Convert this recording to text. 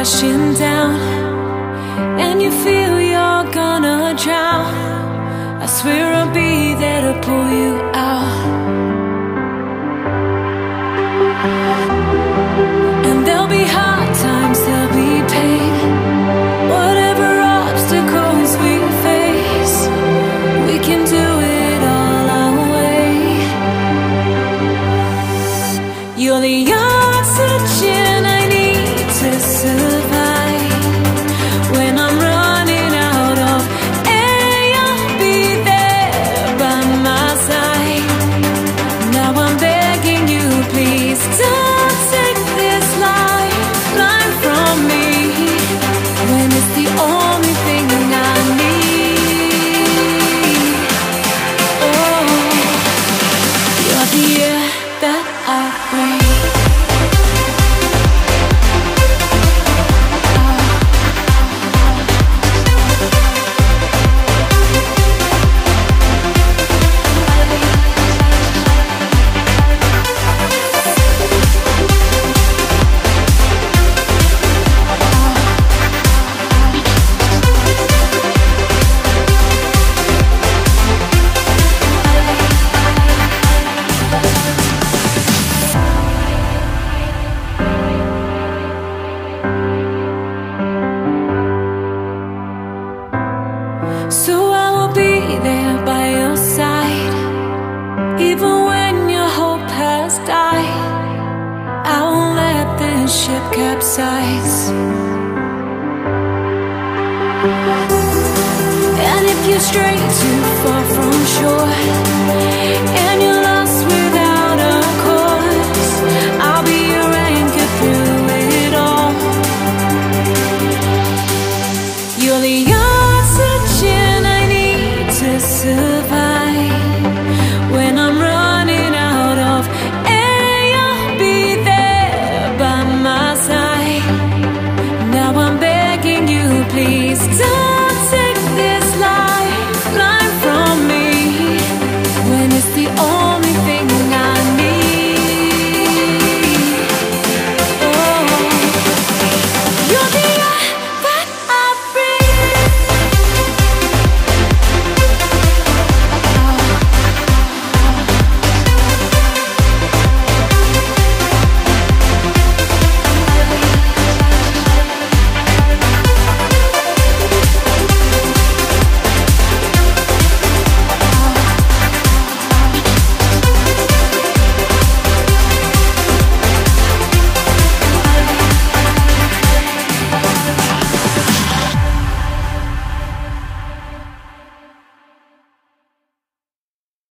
crashing down and you feel you're gonna drown, I swear I'll be there to pull you out. And there'll be hard times, there'll be pain. Whatever obstacles we face, we can do it all our way. You're the oxygen So I will be there by your side, even when your hope has died. I won't let this ship capsize. And if you stray too far from shore, listen